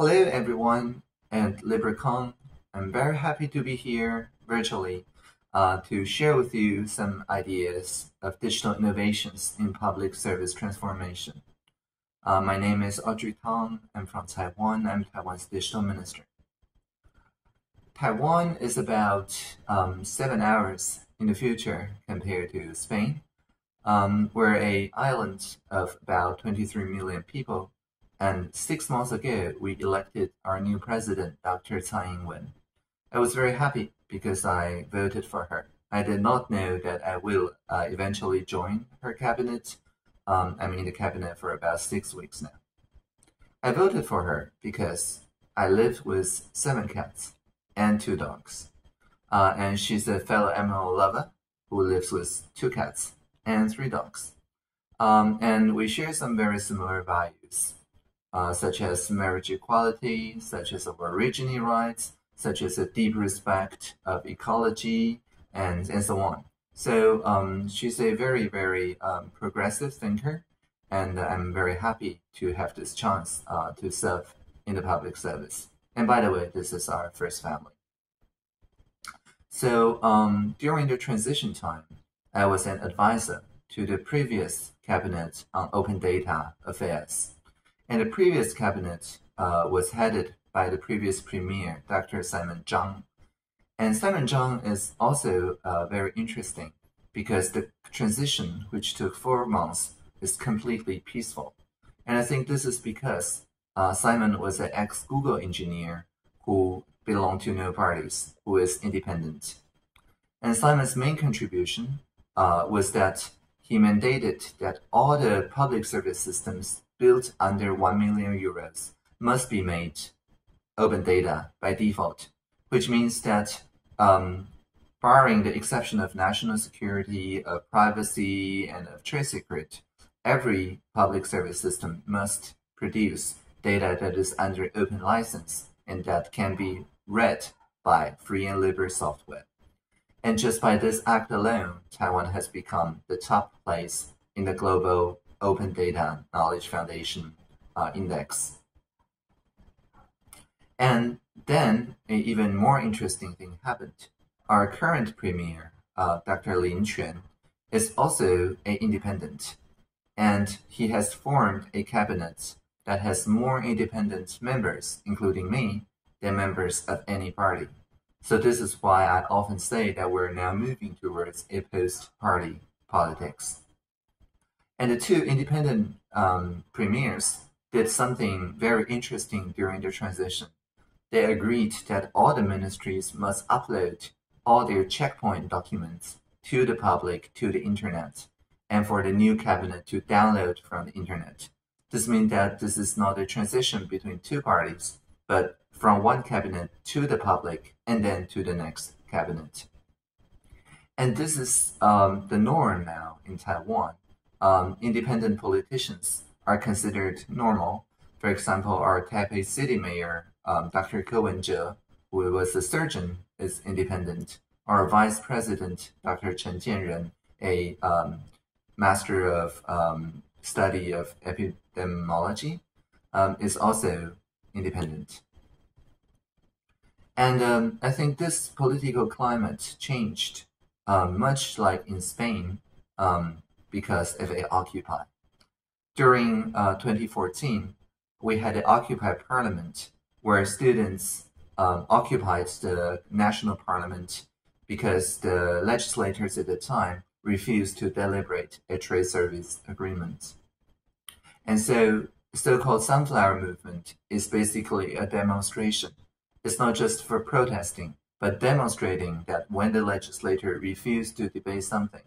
Hello, everyone, and LibreCon. I'm very happy to be here virtually uh, to share with you some ideas of digital innovations in public service transformation. Uh, my name is Audrey Tang. I'm from Taiwan. I'm Taiwan's digital minister. Taiwan is about um, seven hours in the future compared to Spain. Um, we're a island of about 23 million people, and six months ago we elected our new president, Dr. Tsai Ing-wen. I was very happy because I voted for her. I did not know that I will uh, eventually join her cabinet. Um, I'm in the cabinet for about six weeks now. I voted for her because I live with seven cats and two dogs. Uh, and she's a fellow animal lover who lives with two cats and three dogs. Um, and we share some very similar values, such as marriage equality, such as Aborigine rights, such as a deep respect of ecology, and, and so on. So um, she's a very, very um, progressive thinker, and I'm very happy to have this chance uh, to serve in the public service. And by the way, this is our first family. So um, during the transition time, I was an advisor to the previous cabinet on open data affairs. And the previous cabinet uh, was headed by the previous premier, Dr. Simon Chang. And Simon Chang is also uh, very interesting because the transition, which took four months, is completely peaceful. And I think this is because uh, Simon was an ex-Google engineer who belonged to no parties, who is independent. And Simon's main contribution uh, was that he mandated that all the public service systems built under 1 million euros must be made open data by default, which means that um, barring the exception of national security, of privacy, and of trade secret, every public service system must produce data that is under open license and that can be read by free and libre software. And just by this act alone, Taiwan has become the top place in the global Open Data Knowledge Foundation uh, Index. And then an even more interesting thing happened. Our current premier, uh, Dr. Lin Chuan, is also an independent, and he has formed a cabinet that has more independent members, including me, than members of any party. So this is why I often say that we're now moving towards a post-party politics. And the two independent um, premiers did something very interesting during the transition. They agreed that all the ministries must upload all their checkpoint documents to the public to the internet, and for the new cabinet to download from the internet. This means that this is not a transition between two parties, but from one cabinet to the public and then to the next cabinet. And this is um, the norm now in Taiwan. Um, independent politicians are considered normal. For example, our Taipei city mayor um, Dr. Ko Wen-je, who was a surgeon, is independent. Our vice president, Dr. Chen Chien-jen, a um, master of um, study of epidemiology, um, is also independent. And um, I think this political climate changed um, much like in Spain because of a Occupy. During uh, 2014, we had an Occupy parliament where students um, occupied the national parliament because the legislators at the time refused to deliberate a trade service agreement. And so so-called sunflower movement is basically a demonstration. It's not just for protesting, but demonstrating that when the legislator refused to debate something,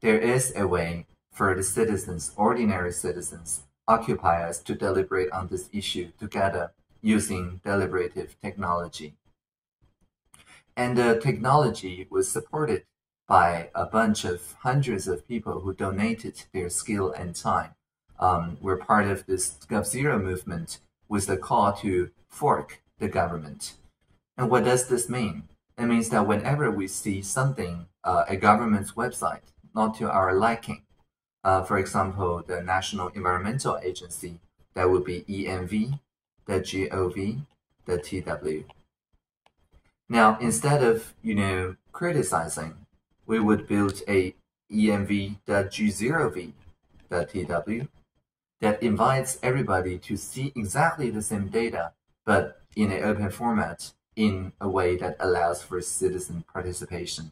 there is a way for the citizens, ordinary citizens, occupiers to deliberate on this issue together using deliberative technology. And the technology was supported by a bunch of hundreds of people who donated their skill and time. Um, we're part of this GovZero movement with the call to fork the government. And what does this mean? It means that whenever we see something, uh, a government's website, not to our liking, uh, for example, the National Environmental Agency, that would be ENV, the GOV, the TW. Now, instead of, you know, criticizing, we would build a env.g0v.tw that invites everybody to see exactly the same data, but in an open format in a way that allows for citizen participation.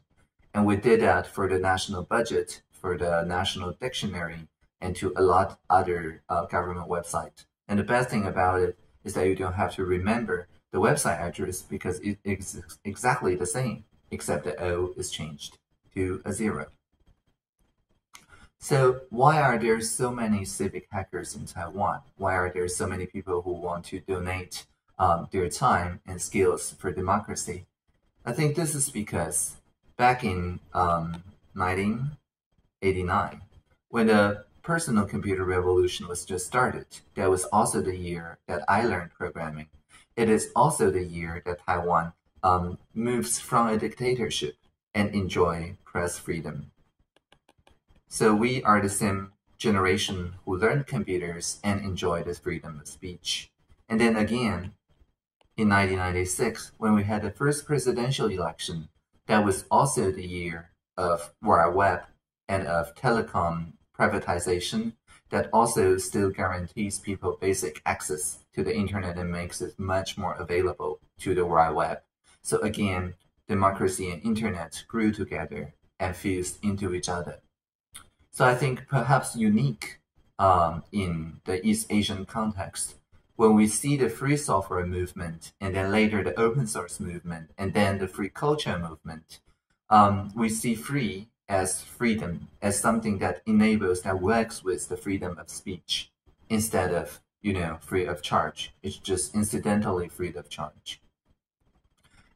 And we did that for the national budget, for the national dictionary, and to a lot other uh, government websites. And the best thing about it is that you don't have to remember the website address because it is exactly the same, except the O is changed to a zero. So why are there so many civic hackers in Taiwan? Why are there so many people who want to donate um, their time and skills for democracy? I think this is because back in um, 1989, when the personal computer revolution was just started, that was also the year that I learned programming. It is also the year that Taiwan um, moves from a dictatorship and enjoy press freedom. So we are the same generation who learned computers and enjoyed the freedom of speech. And then again, in 1996, when we had the first presidential election, that was also the year of Web and of telecom privatization that also still guarantees people basic access to the internet and makes it much more available to the World Web. So again, democracy and internet grew together and fused into each other. So I think perhaps unique um, in the East Asian context, when we see the free software movement and then later the open source movement and then the free culture movement, um, we see free as freedom, as something that enables, that works with the freedom of speech instead of, you know, free of charge. It's just incidentally free of charge.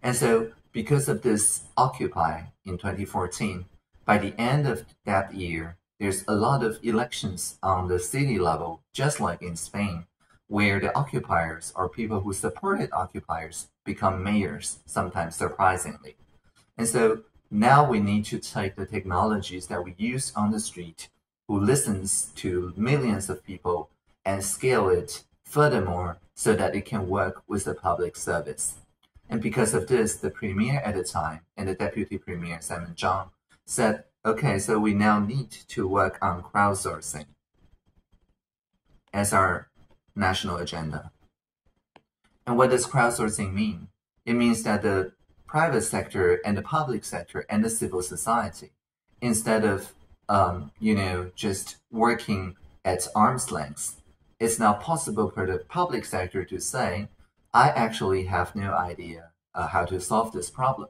And so because of this Occupy in 2014, by the end of that year, there's a lot of elections on the city level, just like in Spain, where the occupiers or people who supported occupiers become mayors, sometimes surprisingly. And so now we need to take the technologies that we use on the street, who listens to millions of people, and scale it furthermore so that it can work with the public service. And because of this, the premier at the time and the deputy premier, Simon Chang, said, okay, so we now need to work on crowdsourcing as our national agenda. And what does crowdsourcing mean? It means that the private sector and the public sector and the civil society instead of um, you know just working at arm's length it's now possible for the public sector to say i actually have no idea uh, how to solve this problem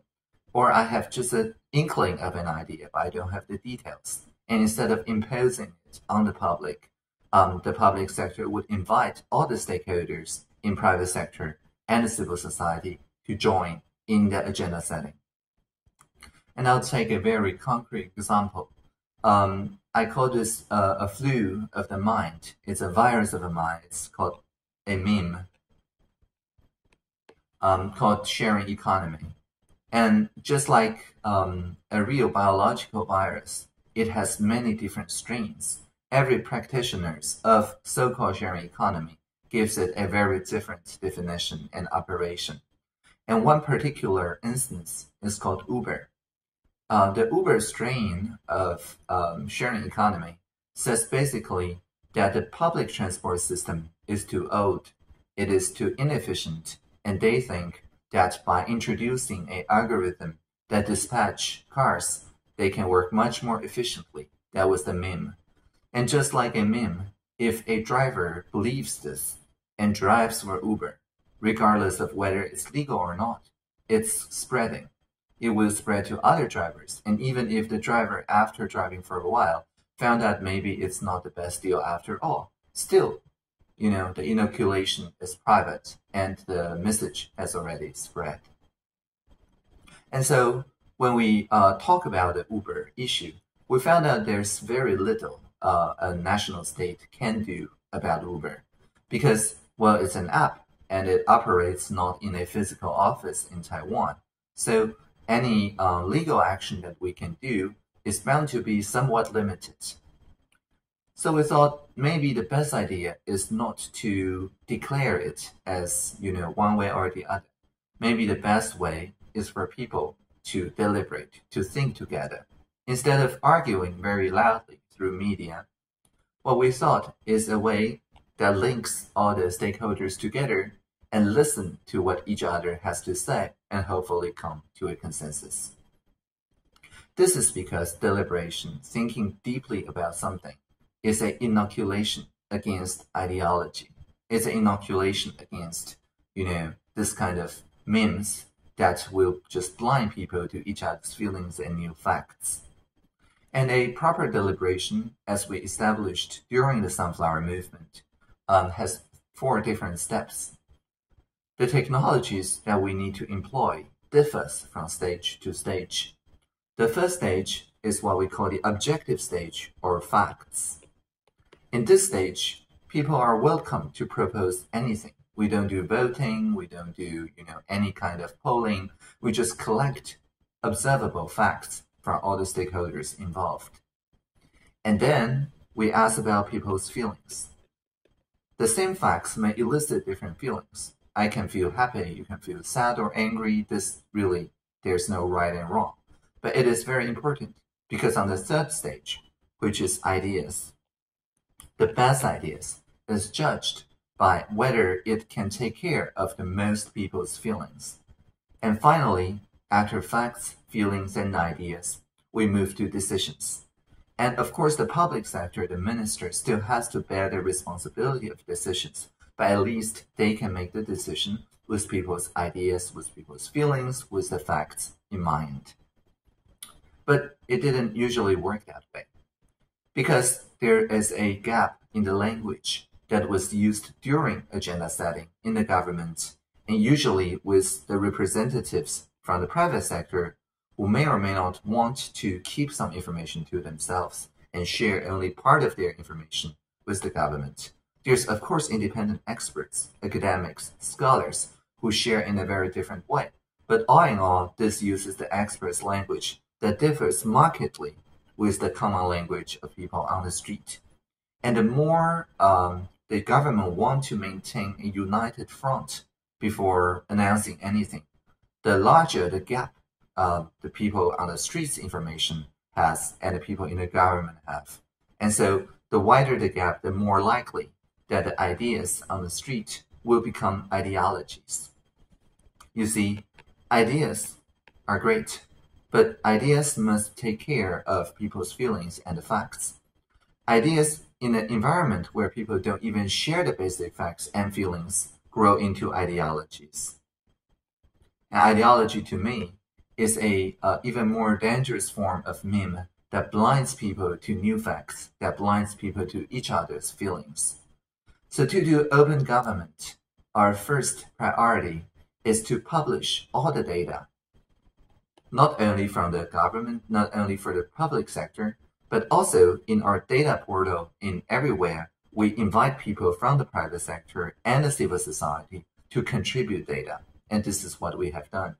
or i have just an inkling of an idea but i don't have the details and instead of imposing it on the public um, the public sector would invite all the stakeholders in private sector and the civil society to join in the agenda setting. And I'll take a very concrete example. Um, I call this uh, a flu of the mind. It's a virus of the mind. It's called a meme um, called sharing economy. And just like um, a real biological virus, it has many different strains. Every practitioner of so-called sharing economy gives it a very different definition and operation. And one particular instance is called Uber. Uh, the Uber strain of um, sharing economy says basically that the public transport system is too old, it is too inefficient, and they think that by introducing an algorithm that dispatch cars, they can work much more efficiently. That was the meme. And just like a meme, if a driver believes this and drives for Uber, regardless of whether it's legal or not. It's spreading. It will spread to other drivers. And even if the driver, after driving for a while, found out maybe it's not the best deal after all, still, you know, the inoculation is private and the message has already spread. And so when we uh, talk about the Uber issue, we found out there's very little uh, a national state can do about Uber because, well, it's an app and it operates not in a physical office in Taiwan. So any uh, legal action that we can do is bound to be somewhat limited. So we thought maybe the best idea is not to declare it as, you know, one way or the other. Maybe the best way is for people to deliberate, to think together, instead of arguing very loudly through media. What we thought is a way that links all the stakeholders together and listen to what each other has to say and hopefully come to a consensus. This is because deliberation, thinking deeply about something, is an inoculation against ideology. It's an inoculation against, you know, this kind of memes that will just blind people to each other's feelings and new facts. And a proper deliberation, as we established during the Sunflower Movement, um, has four different steps. The technologies that we need to employ differs from stage to stage. The first stage is what we call the objective stage or facts. In this stage, people are welcome to propose anything. We don't do voting, we don't do, you know, any kind of polling. We just collect observable facts from all the stakeholders involved. And then we ask about people's feelings. The same facts may elicit different feelings. I can feel happy, you can feel sad or angry. This really, there's no right and wrong. But it is very important because on the third stage, which is ideas, the best ideas is judged by whether it can take care of the most people's feelings. And finally, after facts, feelings, and ideas, we move to decisions. And of course, the public sector, the minister, still has to bear the responsibility of decisions, but at least they can make the decision with people's ideas, with people's feelings, with the facts in mind. But it didn't usually work that way because there is a gap in the language that was used during agenda setting in the government, and usually with the representatives from the private sector who may or may not want to keep some information to themselves and share only part of their information with the government. There's, of course, independent experts, academics, scholars who share in a very different way. But all in all, this uses the experts' language that differs markedly with the common language of people on the street. And the more um, the government want to maintain a united front before announcing anything, the larger the gap uh, the people on the streets information has and the people in the government have. And so the wider the gap, the more likely that the ideas on the street will become ideologies. You see, ideas are great, but ideas must take care of people's feelings and facts. Ideas in an environment where people don't even share the basic facts and feelings grow into ideologies. An ideology to me is a uh, even more dangerous form of meme that blinds people to new facts, that blinds people to each other's feelings. So to do open government, our first priority is to publish all the data not only from the government, not only for the public sector, but also in our data portal in everywhere, we invite people from the private sector and the civil society to contribute data. And this is what we have done.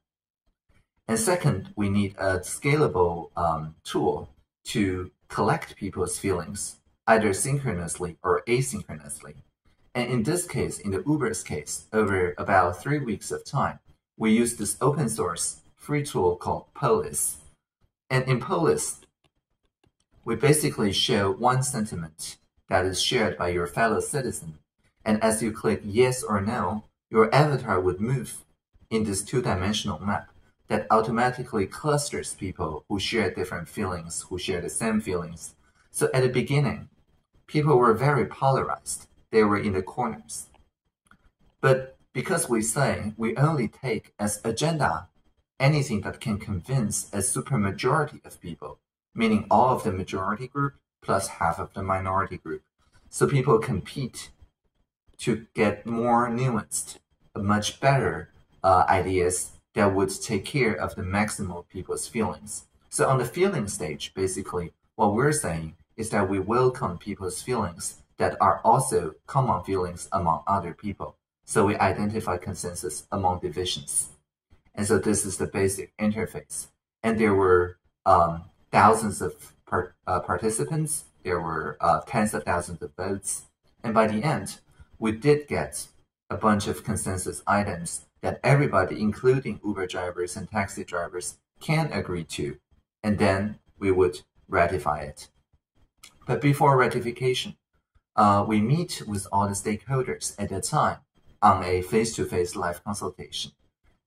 And second, we need a scalable um, tool to collect people's feelings, either synchronously or asynchronously. And in this case, in the Uber's case, over about three weeks of time, we use this open source free tool called Polis. And in Polis, we basically show one sentiment that is shared by your fellow citizen. And as you click yes or no, your avatar would move in this two-dimensional map that automatically clusters people who share different feelings, who share the same feelings. So at the beginning, people were very polarized. They were in the corners. But because we say we only take as agenda anything that can convince a supermajority of people, meaning all of the majority group plus half of the minority group. So people compete to get more nuanced, much better uh, ideas that would take care of the maximum people's feelings. So on the feeling stage, basically, what we're saying is that we welcome people's feelings that are also common feelings among other people. So we identify consensus among divisions. And so this is the basic interface. And there were um, thousands of par uh, participants. There were uh, tens of thousands of votes. And by the end, we did get a bunch of consensus items that everybody, including Uber drivers and taxi drivers, can agree to. And then we would ratify it. But before ratification, uh, we meet with all the stakeholders at that time on a face-to-face -face live consultation.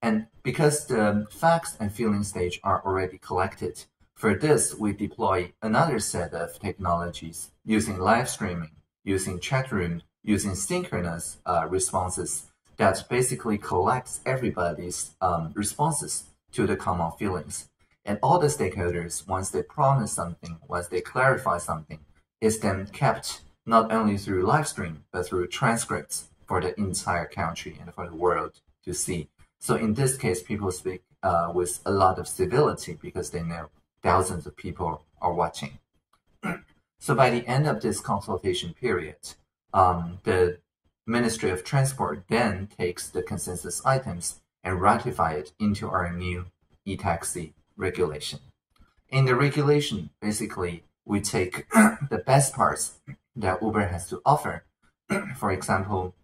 And because the facts and feeling stage are already collected, for this, we deploy another set of technologies using live streaming, using chat room, using synchronous uh, responses that basically collects everybody's um, responses to the common feelings. And all the stakeholders, once they promise something, once they clarify something, is then kept not only through live stream, but through transcripts for the entire country and for the world to see. So in this case, people speak uh, with a lot of civility because they know thousands of people are watching. so by the end of this consultation period, um, the Ministry of Transport then takes the consensus items and ratify it into our new e-taxi regulation. In the regulation, basically, we take the best parts that Uber has to offer. For example,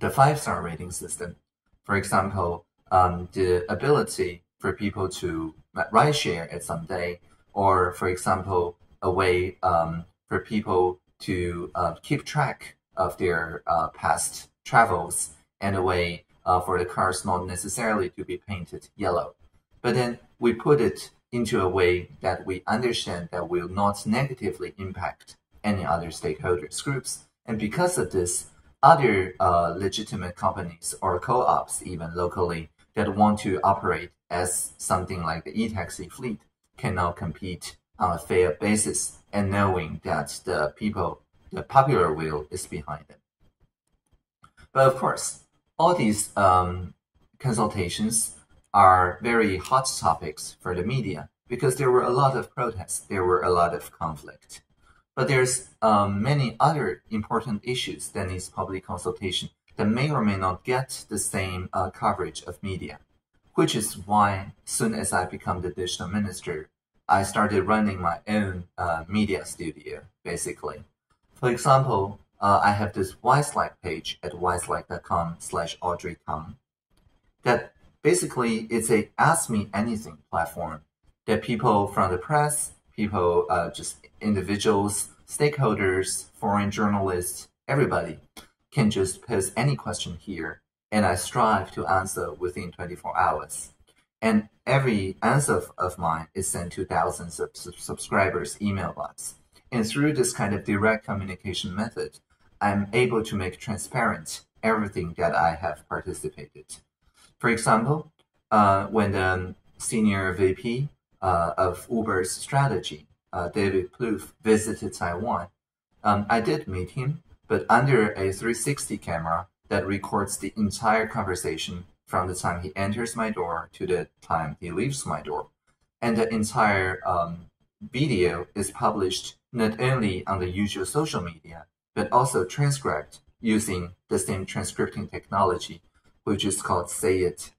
the five-star rating system. For example, um, the ability for people to ride share at some day, or for example, a way um, for people to uh, keep track of their uh, past travels, and a way uh, for the cars not necessarily to be painted yellow. But then we put it into a way that we understand that will not negatively impact any other stakeholders groups. And because of this, other uh, legitimate companies or co-ops, even locally, that want to operate as something like the e-taxi fleet can now compete on a fair basis and knowing that the people, the popular will is behind them. But of course, all these um, consultations are very hot topics for the media because there were a lot of protests, there were a lot of conflict. But there's um, many other important issues that needs public consultation that may or may not get the same uh, coverage of media, which is why soon as I become the digital minister, I started running my own uh, media studio, basically. For example, uh, I have this Wiselight page at wiselight.com slash Audrey Tang that basically it's a Ask Me Anything platform that people from the press, people, uh, just individuals, stakeholders, foreign journalists, everybody can just post any question here, and I strive to answer within 24 hours. And every answer of mine is sent to thousands of subscribers' email box. And through this kind of direct communication method, I'm able to make transparent everything that I have participated. For example, uh, when the senior VP uh, of Uber's strategy, uh, David Plouffe, visited Taiwan, um, I did meet him but under a 360 camera that records the entire conversation from the time he enters my door to the time he leaves my door. And the entire um, video is published not only on the usual social media, but also transcribed using the same transcripting technology, which is called SayIt.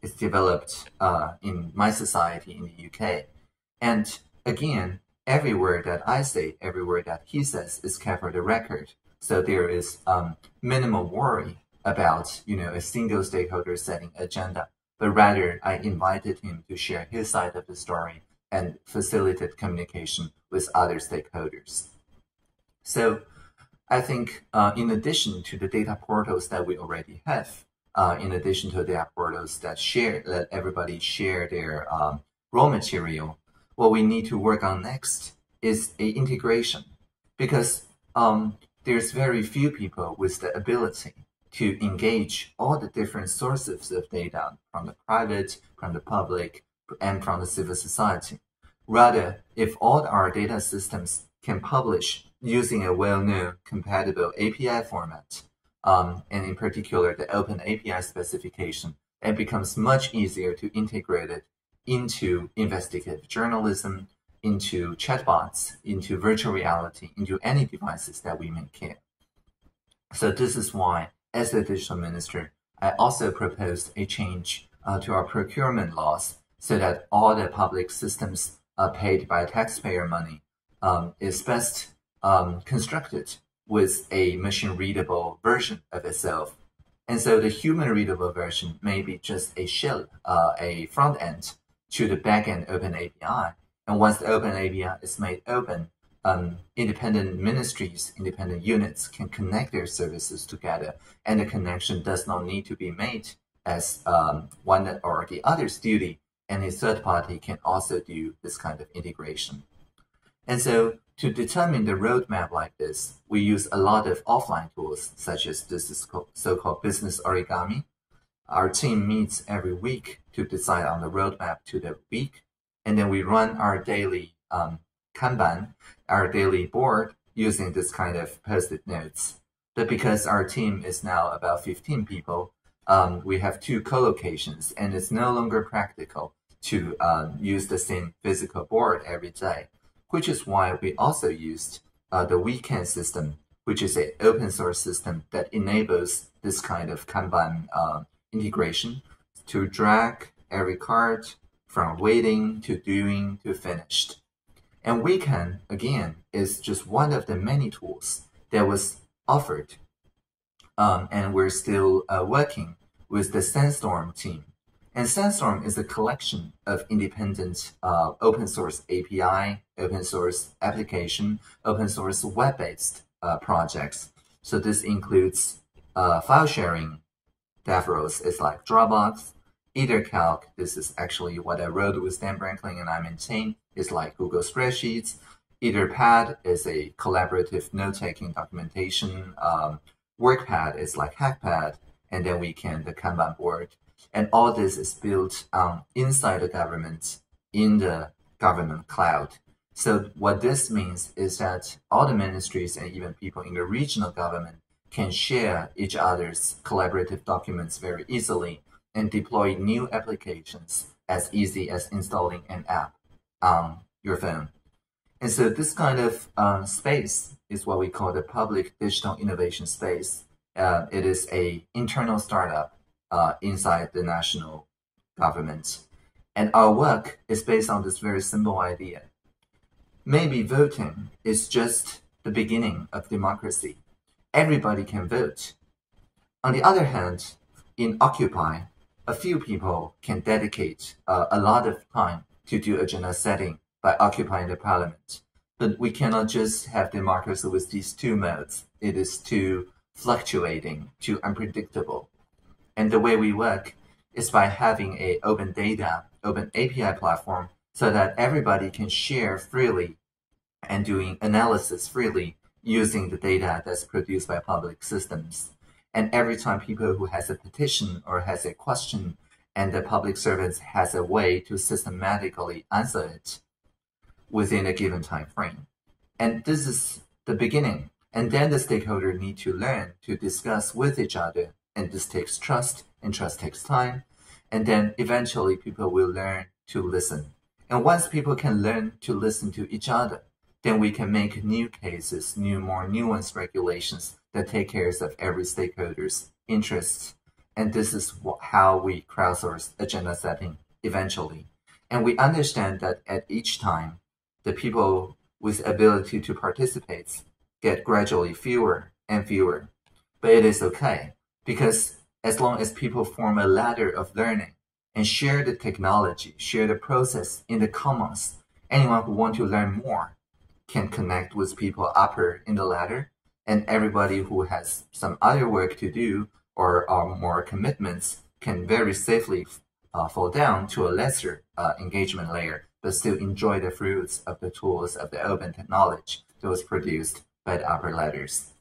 It's developed uh, in mySociety in the UK. And again, every word that I say, every word that he says is kept for the record. So there is um, minimal worry about you know a single stakeholder setting agenda, but rather I invited him to share his side of the story and facilitate communication with other stakeholders. So I think uh, in addition to the data portals that we already have, uh, in addition to the portals that share that everybody share their um, raw material, what we need to work on next is a integration because um, there's very few people with the ability to engage all the different sources of data from the private, from the public, and from the civil society. Rather, if all our data systems can publish using a well-known compatible API format, um, and in particular the open API specification, it becomes much easier to integrate it into investigative journalism, into chatbots, into virtual reality, into any devices that we may care. So this is why, as the digital minister, I also proposed a change uh, to our procurement laws so that all the public systems uh, paid by taxpayer money um, is best um, constructed with a machine readable version of itself. And so the human readable version may be just a shell, uh, a front end to the backend Open API. And once the Open API is made open, um, independent ministries, independent units can connect their services together, and the connection does not need to be made as um, one or the other's duty, and a third party can also do this kind of integration. And so to determine the roadmap like this, we use a lot of offline tools, such as this so-called business origami. Our team meets every week to decide on the roadmap to the week, and then we run our daily um, Kanban, our daily board, using this kind of post-it notes. But because our team is now about 15 people, um, we have two co-locations, and it's no longer practical to um, use the same physical board every day, which is why we also used uh, the Wekan system, which is an open source system that enables this kind of Kanban uh, integration to drag every card from waiting to doing to finished. And Wekan, again, is just one of the many tools that was offered. Um, and we're still uh, working with the Sandstorm team. And Sandstorm is a collection of independent uh, open source API, open source application, open source web-based uh, projects. So this includes uh, file sharing. Davros is like Dropbox. EtherCalc, this is actually what I wrote with Dan Bricklin and I maintain is like Google Spreadsheets. Etherpad is a collaborative note-taking documentation. Um, WorkPad is like HackPad, and then Wekan the Kanban board. And all this is built um, inside the government in the government cloud. So what this means is that all the ministries and even people in the regional government can share each other's collaborative documents very easily and deploy new applications as easy as installing an app on your phone. And so this kind of um, space is what we call the public digital innovation space. Uh, it is a internal startup uh, inside the national government. And our work is based on this very simple idea. Maybe voting is just the beginning of democracy. Everybody can vote. On the other hand, in Occupy, a few people can dedicate uh, a lot of time to do agenda setting by occupying the parliament. But we cannot just have democracy with these two modes. It is too fluctuating, too unpredictable. And the way we work is by having a open data, open API platform so that everybody can share freely and doing analysis freely using the data that's produced by public systems. And every time people who has a petition or has a question and the public servants has a way to systematically answer it within a given time frame. And this is the beginning. And then the stakeholder need to learn to discuss with each other. And this takes trust, and trust takes time. And then eventually people will learn to listen. And once people can learn to listen to each other, then we can make new cases, new, more nuanced regulations that take care of every stakeholder's interests and this is how we crowdsource agenda setting eventually. And we understand that at each time, the people with ability to participate get gradually fewer and fewer. But it is okay because as long as people form a ladder of learning and share the technology, share the process in the commons, anyone who wants to learn more can connect with people upper in the ladder and everybody who has some other work to do or uh, more commitments can very safely uh, fall down to a lesser uh, engagement layer, but still enjoy the fruits of the tools of the open technology that was produced by the upper ladders.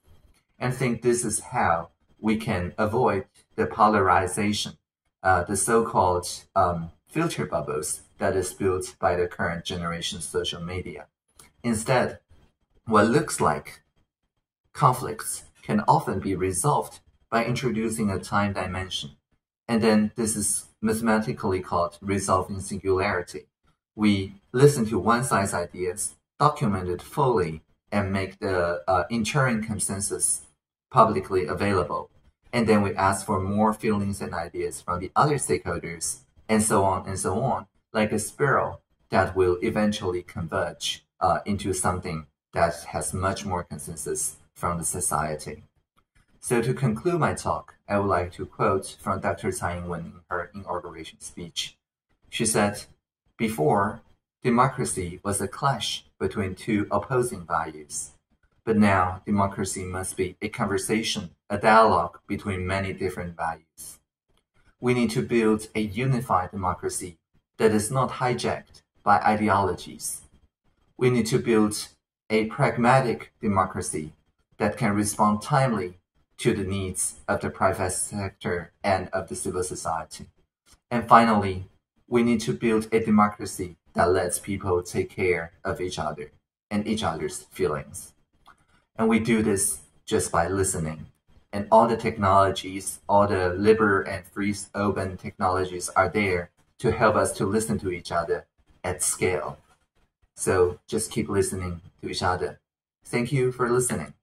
And I think this is how we can avoid the polarization, uh, the so-called um, filter bubbles that is built by the current generation social media. Instead, what looks like conflicts can often be resolved by introducing a time dimension. And then this is mathematically called resolving singularity. We listen to one side's ideas, document it fully, and make the uh, interim consensus publicly available. And then we ask for more feelings and ideas from the other stakeholders, and so on and so on, like a spiral that will eventually converge uh, into something that has much more consensus from the society. So to conclude my talk, I would like to quote from Dr. Tsai Ing-wen in her inauguration speech. She said, before, democracy was a clash between two opposing values. But now, democracy must be a conversation, a dialogue between many different values. We need to build a unified democracy that is not hijacked by ideologies. We need to build a pragmatic democracy that can respond timely to the needs of the private sector and of the civil society. And finally, we need to build a democracy that lets people take care of each other and each other's feelings. And we do this just by listening. And all the technologies, all the liberal and free open technologies are there to help us to listen to each other at scale. So just keep listening to each other. Thank you for listening.